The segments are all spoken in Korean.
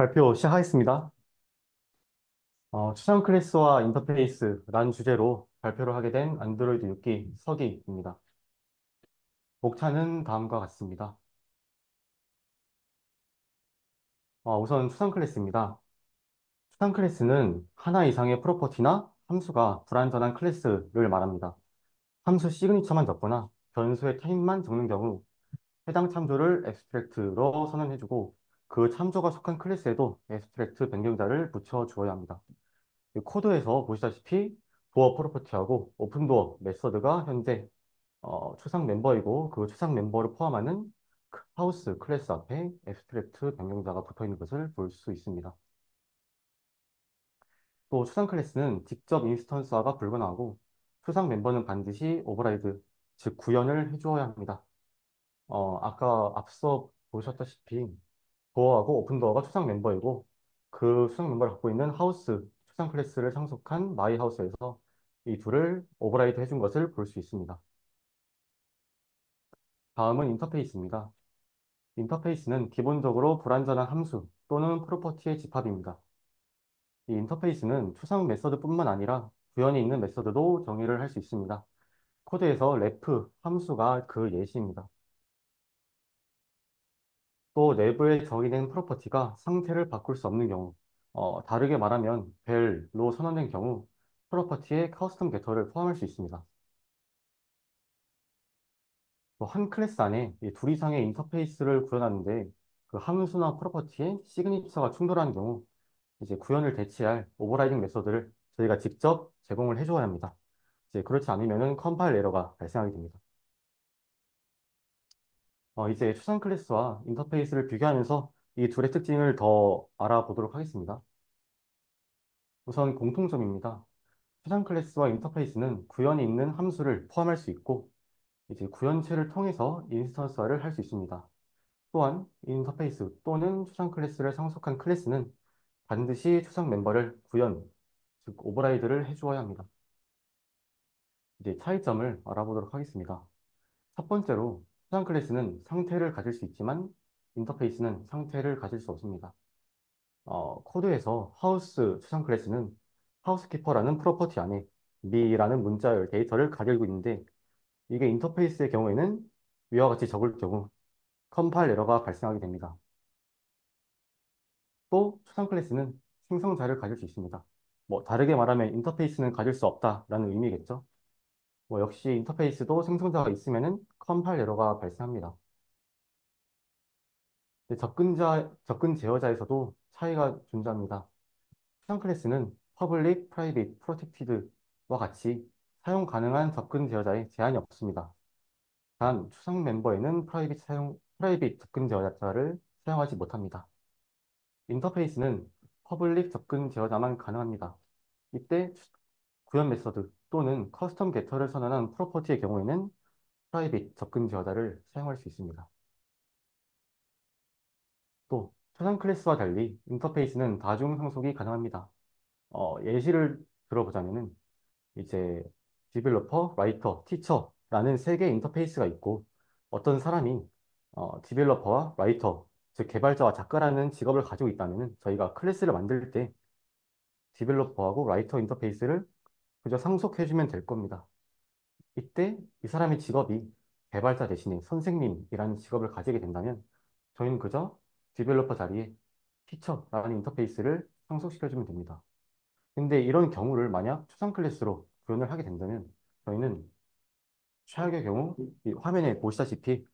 발표 시작하겠습니다. 어, 추상 클래스와 인터페이스라는 주제로 발표를 하게 된 안드로이드 6기 서기입니다. 목차는 다음과 같습니다. 어, 우선 추상 클래스입니다. 추상 클래스는 하나 이상의 property나 함수가 불완전한 클래스를 말합니다. 함수 signature만 적거나 변수의 타입만 적는 경우 해당 참조를 abstract로 선언해주고 그 참조가 속한 클래스에도 abstract 변경자를 붙여 주어야 합니다. 코드에서 보시다시피 door property하고 openDoor method가 현재 어, 추상 멤버이고 그 추상 멤버를 포함하는 하우스 클래스 앞에 abstract 변경자가 붙어 있는 것을 볼 수 있습니다. 또 추상 클래스는 직접 instance화가 불가능하고 추상 멤버는 반드시 override, 즉 구현을 해주어야 합니다. 어, 아까 앞서 보셨다시피 door하고 openDoor가 추상 멤버이고 그 추상 멤버를 갖고 있는 하우스 추상 클래스를 상속한 MyHouse에서 이 둘을 override 해준 것을 볼 수 있습니다. 다음은 인터페이스입니다. 인터페이스는 기본적으로 불완전한 함수 또는 property의 집합입니다. 이 인터페이스는 추상 method뿐만 아니라 구현이 있는 method도 정의를 할 수 있습니다. 코드에서 ref 함수가 그 예시입니다. 또 내부에 정의된 property가 상태를 바꿀 수 없는 경우, 어, 다르게 말하면 val로 선언된 경우 property에 custom getter를 포함할 수 있습니다. 한 클래스 안에 둘 이상의 인터페이스를 구현하는데 그 함수나 property에 signature가 충돌하는 경우 이제 구현을 대체할 overriding method를 저희가 직접 제공을 해줘야 합니다. 이제 그렇지 않으면 컴파일 에러가 발생하게 됩니다. 어, 이제 추상 클래스와 인터페이스를 비교하면서 이 둘의 특징을 더 알아보도록 하겠습니다. 우선 공통점입니다. 추상 클래스와 인터페이스는 구현이 있는 함수를 포함할 수 있고 이제 구현체를 통해서 instance화를 할 수 있습니다. 또한 인터페이스 또는 추상 클래스를 상속한 클래스는 반드시 추상 멤버를 구현, 즉 override를 해주어야 합니다. 이제 차이점을 알아보도록 하겠습니다. 첫 번째로 추상 클래스는 상태를 가질 수 있지만 인터페이스는 상태를 가질 수 없습니다. 어, 코드에서 하우스 추상 클래스는 housekeeper라는 property 안에 미라는 문자열 데이터를 가지고 있는데 이게 인터페이스의 경우에는 위와 같이 적을 경우 컴파일 에러가 발생하게 됩니다. 또 추상 클래스는 생성자를 가질 수 있습니다. 뭐 다르게 말하면 인터페이스는 가질 수 없다라는 의미겠죠. 뭐 역시 인터페이스도 생성자가 있으면은 컴파일 에러가 발생합니다. 접근자, 접근 제어자에서도 차이가 존재합니다. 추상 클래스는 Public, Private, Protected와 같이 사용 가능한 접근 제어자에 제한이 없습니다. 단, 추상 멤버에는 private 사용, private 접근 제어자를 사용하지 못합니다. 인터페이스는 public 접근 제어자만 가능합니다. 이때 구현 method 또는 custom getter를 선언한 property의 경우에는 private 접근 제어자를 사용할 수 있습니다. 또 추상 클래스와 달리 인터페이스는 다중 상속이 가능합니다. 어, 예시를 들어보자면은 이제 developer, writer, teacher라는 세 개의 인터페이스가 있고 어떤 사람이 어, developer와 writer, 즉 개발자와 작가라는 직업을 가지고 있다면 저희가 클래스를 만들 때 developer하고 writer 인터페이스를 그저 상속해 주면 될 겁니다. 이때 이 사람의 직업이 개발자 대신에 선생님이라는 직업을 가지게 된다면 저희는 그저 디벨로퍼 자리에 티처라는 인터페이스를 상속시켜주면 됩니다. 근데 이런 경우를 만약 추상 클래스로 구현을 하게 된다면 저희는 최악의 경우 이 화면에 보시다시피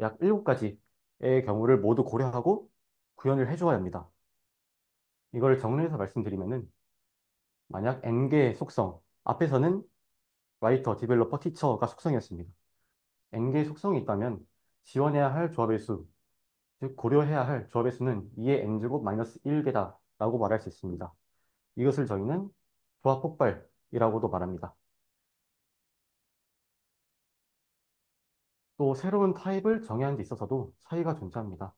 약 7가지의 경우를 모두 고려하고 구현을 해줘야 합니다. 이걸 정리해서 말씀드리면은 만약 n개의 속성, 앞에서는 writer, developer, teacher가 속성이었습니다. n개의 속성이 있다면 지원해야 할 조합의 수, 즉 고려해야 할 조합의 수는 2의 n제곱 마이너스 1개다 라고 말할 수 있습니다. 이것을 저희는 조합 폭발이라고도 말합니다. 또 새로운 타입을 정의하는 데 있어서도 차이가 존재합니다.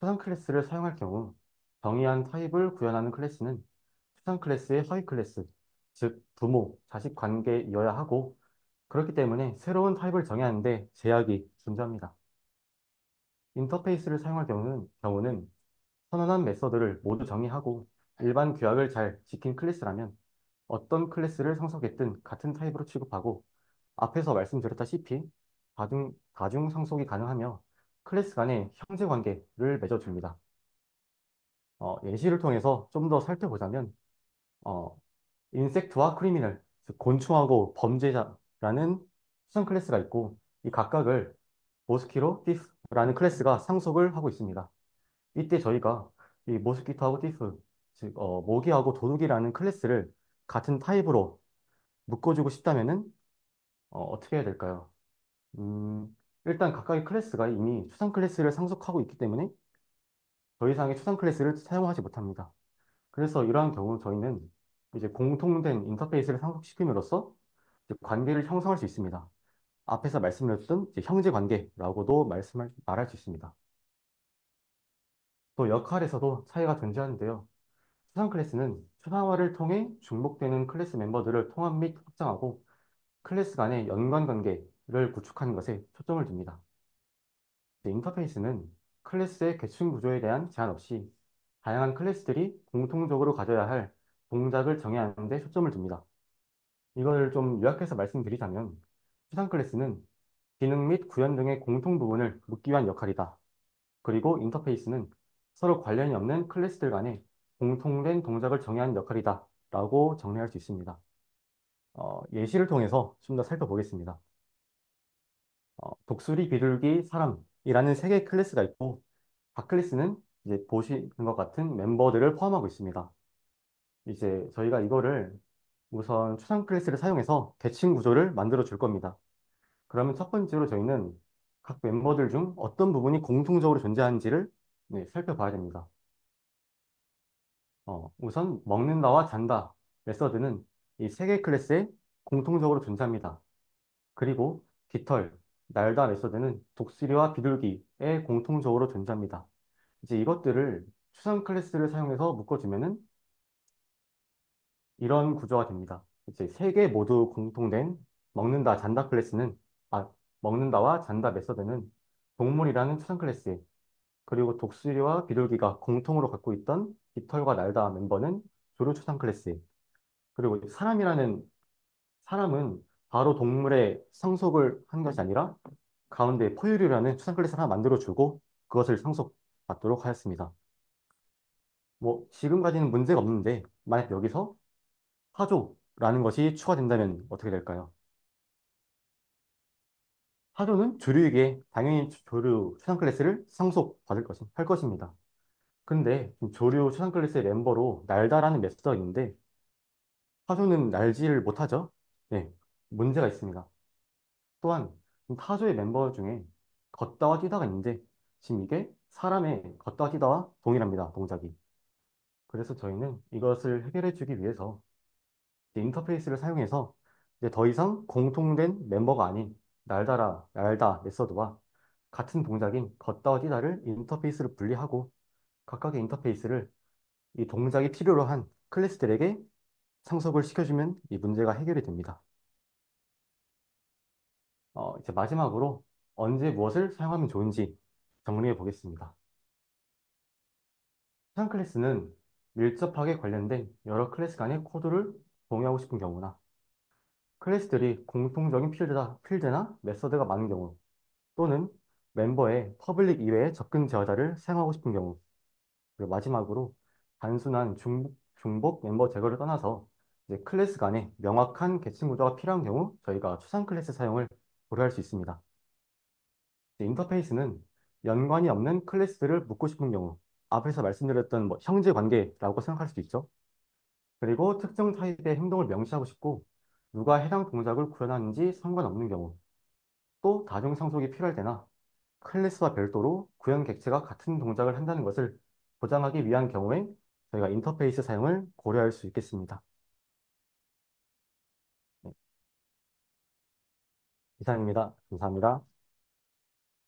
추상 클래스를 사용할 경우 정의한 타입을 구현하는 클래스는 추상 클래스의 하위 클래스, 즉 부모, 자식 관계이어야 하고 그렇기 때문에 새로운 타입을 정의하는데 제약이 존재합니다. 인터페이스를 사용할 경우는, 경우는 선언한 method를 모두 정의하고 일반 규약을 잘 지킨 클래스라면 어떤 클래스를 상속했든 같은 타입으로 취급하고 앞에서 말씀드렸다시피 다중, 다중 상속이 가능하며 클래스 간의 형제 관계를 맺어줍니다. 어, 예시를 통해서 좀 더 살펴보자면 어, insect와 criminal, 즉 곤충하고 범죄자라는 추상 클래스가 있고 이 각각을 mosquito, thief라는 클래스가 상속을 하고 있습니다. 이때 저희가 이 mosquito하고 thief, 즉 어, 모기하고 도둑이라는 클래스를 같은 타입으로 묶어주고 싶다면은 어, 떻게 해야 될까요? 음, 일단 각각의 클래스가 이미 추상 클래스를 상속하고 있기 때문에 더 이상의 추상 클래스를 사용하지 못합니다. 그래서 이러한 경우 저희는 이제 공통된 인터페이스를 상속시킴으로써 관계를 형성할 수 있습니다. 앞에서 말씀드렸던 형제 관계라고도 말씀할, 말할 수 있습니다. 또 역할에서도 차이가 존재하는데요. 추상 클래스는 추상화를 통해 중복되는 클래스 멤버들을 통합 및 확장하고 클래스 간의 연관 관계를 구축하는 것에 초점을 둡니다. 인터페이스는 클래스의 계층 구조에 대한 제한 없이 다양한 클래스들이 공통적으로 가져야 할 동작을 정의하는 데 초점을 둡니다. 이걸 좀 요약해서 말씀드리자면 추상 클래스는 기능 및 구현 등의 공통 부분을 묻기 위한 역할이다. 그리고 인터페이스는 서로 관련이 없는 클래스들 간의 공통된 동작을 정의하는 역할이다. 라고 정리할 수 있습니다. 어, 예시를 통해서 좀 더 살펴보겠습니다. 어, 독수리, 비둘기, 사람이라는 세 개의 클래스가 있고 각 클래스는 이제 보시는 것 같은 멤버들을 포함하고 있습니다. 이제 저희가 이거를 우선 추상 클래스를 사용해서 계층 구조를 만들어 줄 겁니다. 그러면 첫 번째로 저희는 각 멤버들 중 어떤 부분이 공통적으로 존재하는지를 네, 살펴봐야 됩니다. 어, 우선 먹는다와 잔다 method는 이 세 개 클래스에 공통적으로 존재합니다. 그리고 깃털, 날다 method는 독수리와 비둘기에 공통적으로 존재합니다. 이제 이것들을 추상 클래스를 사용해서 묶어주면은 이런 구조가 됩니다. 이제 세 개 모두 공통된 먹는다, 잔다 클래스는 아, 먹는다와 잔다 method는 동물이라는 추상 클래스 그리고 독수리와 비둘기가 공통으로 갖고 있던 깃털과 날다 멤버는 조류 추상 클래스 그리고 사람이라는 사람은 바로 동물의 상속을 한 것이 아니라 가운데 포유류라는 추상 클래스 하나 만들어주고 그것을 상속받도록 하였습니다. 뭐 지금까지는 문제가 없는데 만약 여기서 타조라는 것이 추가된다면 어떻게 될까요? 타조는 조류이기에 당연히 조류 추상 클래스를 상속받을 것이 할 것입니다. 근데 조류 추상 클래스의 멤버로 날다라는 메서드가 있는데 하조는 날지를 못하죠? 네, 문제가 있습니다. 또한 타조의 멤버 중에 걷다와 뛰다가 있는데 지금 이게 사람의 걷다와 뛰다와 동일합니다. 동작이. 그래서 저희는 이것을 해결해 주기 위해서 인터페이스를 사용해서 이제 더 이상 공통된 멤버가 아닌 날다라, 날다 메서드와 같은 동작인 걷다와 뛰다를 인터페이스를 분리하고 각각의 인터페이스를 이 동작이 필요로 한 클래스들에게 상속을 시켜주면 이 문제가 해결이 됩니다. 어, 이제 마지막으로 언제 무엇을 사용하면 좋은지 정리해 보겠습니다. 해당 클래스는 밀접하게 관련된 여러 클래스 간의 코드를 공유하고 싶은 경우나 클래스들이 공통적인 필드나, 필드나 method가 많은 경우 또는 멤버의 public 이외의 접근 제어자를 사용하고 싶은 경우 그리고 마지막으로 단순한 중복, 중복 멤버 제거를 떠나서 이제 클래스 간에 명확한 계층 구조가 필요한 경우 저희가 추상 클래스 사용을 고려할 수 있습니다. 인터페이스는 연관이 없는 클래스들을 묶고 싶은 경우 앞에서 말씀드렸던 뭐 형제 관계라고 생각할 수도 있죠. 그리고 특정 타입의 행동을 명시하고 싶고 누가 해당 동작을 구현하는지 상관없는 경우 또 다중 상속이 필요할 때나 클래스와 별도로 구현 객체가 같은 동작을 한다는 것을 보장하기 위한 경우에 저희가 인터페이스 사용을 고려할 수 있겠습니다. 네. 이상입니다. 감사합니다.